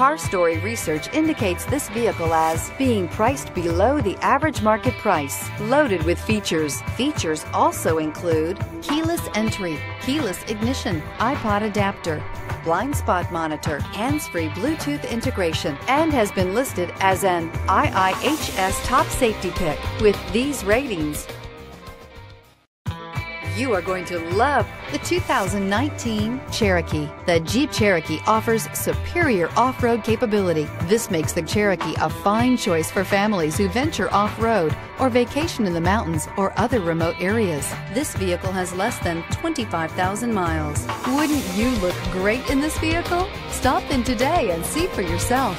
Car Story research indicates this vehicle as being priced below the average market price, loaded with features. Features also include keyless entry, keyless ignition, iPod adapter, blind spot monitor, hands-free Bluetooth integration, and has been listed as an IIHS top safety pick. With these ratings, you are going to love the 2019 Cherokee. The Jeep Cherokee offers superior off road capability. This makes the Cherokee a fine choice for families who venture off road or vacation in the mountains or other remote areas. This vehicle has less than 25,000 miles. Wouldn't you look great in this vehicle? Stop in today and see for yourself.